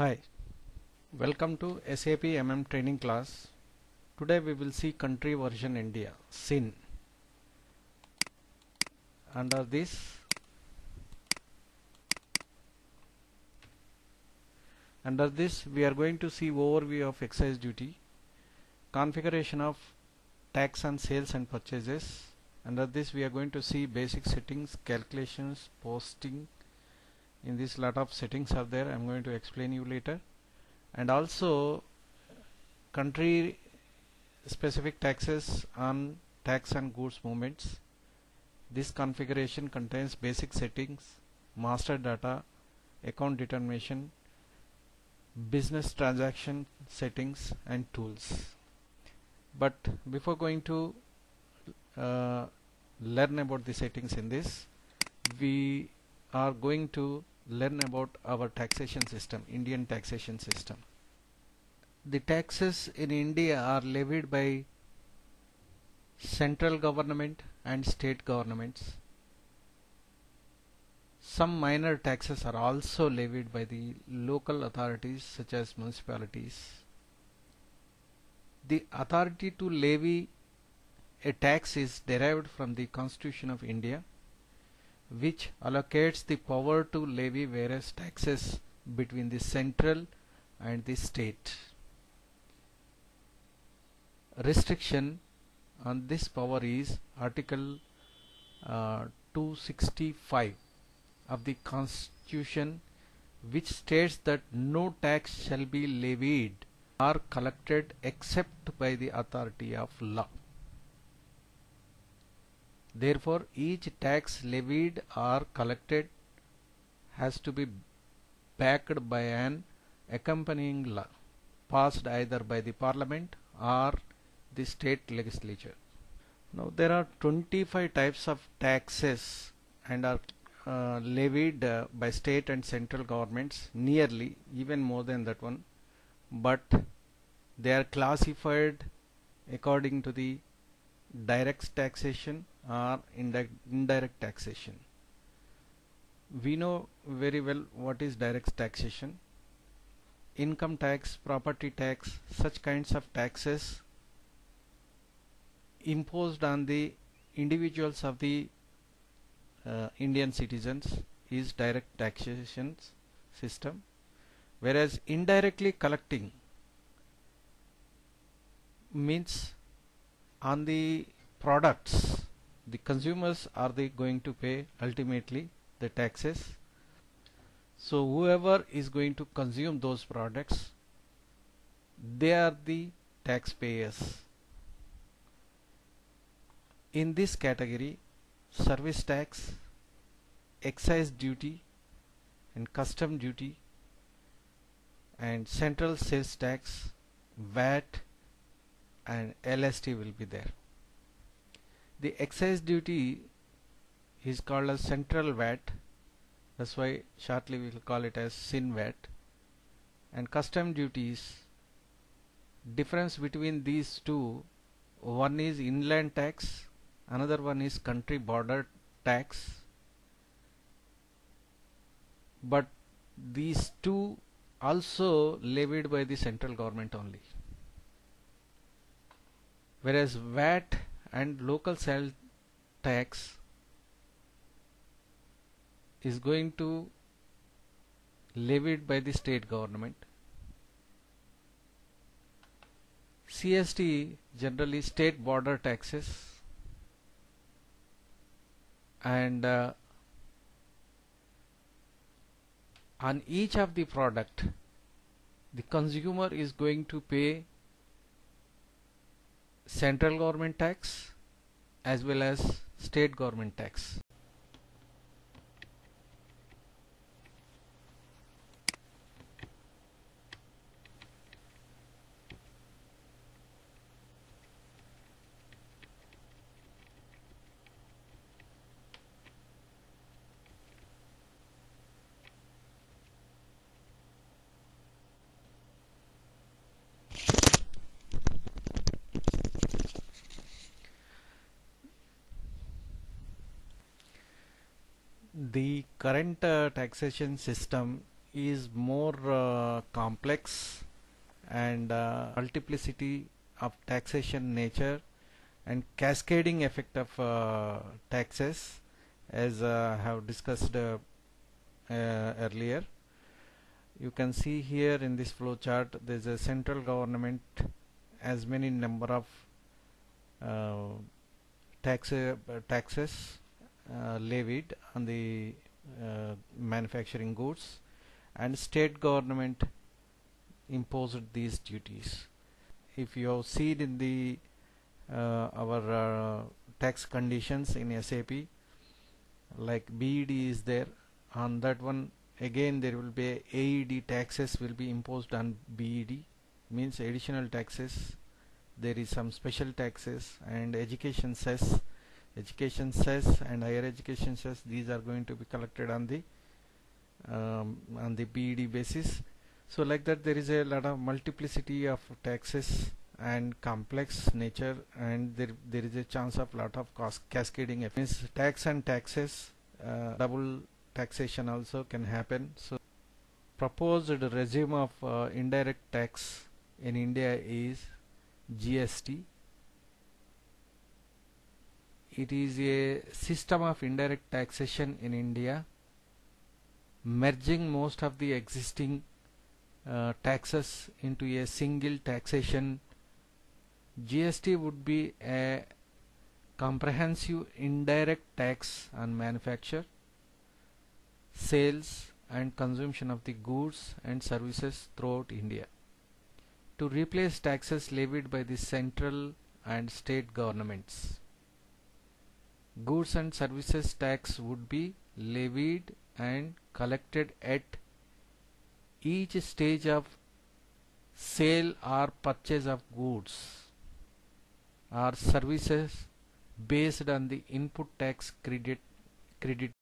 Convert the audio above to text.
Hi, welcome to SAP MM training class. Today we will see country version India, CIN. Under this, under this we are going to see overview of excise duty, configuration of tax on sales and purchases. Under this we are going to see basic settings, calculations, posting, in this lot of settings are there I'm going to explain you later. And also country specific taxes on tax and goods movements. This configuration contains basic settings master data account determination business transaction settings and tools. But before going to uh, learn about the settings in this we are going to learn about our taxation system, Indian taxation system. The taxes in India are levied by central government and state governments. Some minor taxes are also levied by the local authorities such as municipalities. The authority to levy a tax is derived from the Constitution of India which allocates the power to levy various taxes between the central and the state. Restriction on this power is Article uh, 265 of the Constitution which states that no tax shall be levied or collected except by the authority of law. Therefore, each tax levied or collected has to be backed by an accompanying law passed either by the parliament or the state legislature. Now there are 25 types of taxes and are uh, levied uh, by state and central governments nearly even more than that one but they are classified according to the direct taxation or indirect, taxation. We know very well what is direct taxation. Income tax, property tax, such kinds of taxes imposed on the individuals of the uh, Indian citizens is direct taxation system whereas indirectly collecting means on the products the consumers are they going to pay ultimately the taxes? So whoever is going to consume those products they are the taxpayers. In this category service tax excise duty and custom duty and central sales tax VAT and LST will be there. The excise duty is called as central VAT. That's why shortly we will call it as CENVAT. And custom duties difference between these two one is inland tax another one is country border tax. But these two also levied by the central government only whereas VAT and local sales tax is going to levied by the state government. CST generally state border taxes and uh, on each of the product the consumer is going to pay central government tax as well as state government tax. The current uh, taxation system is more uh, complex and uh, multiplicity of taxation nature and cascading effect of uh, taxes as uh, I have discussed earlier. You can see here in this flow chart there is a central government as many number of tax taxes levied on the uh, manufacturing goods. And state government imposed these duties. If you have seen in the uh, our uh, tax conditions in SAP like BED is there on that one again there will be AED taxes will be imposed on BED means additional taxes there is some special taxes and education cess education cess and higher education cess these are going to be collected on the um, on the BED basis. So like that there is a lot of multiplicity of taxes and complex nature and there there is a chance of lot of cost cascading effects. Tax and taxes uh, double taxation also can happen. So proposed regime of uh, indirect tax in India is GST it is a system of indirect taxation in India merging most of the existing uh, taxes into a single taxation GST would be a comprehensive indirect tax on manufacture sales and consumption of the goods and services throughout India to replace taxes levied by the central and state governments. Goods and services tax would be levied and collected at each stage of sale or purchase of goods. Or services based on the input tax credit credit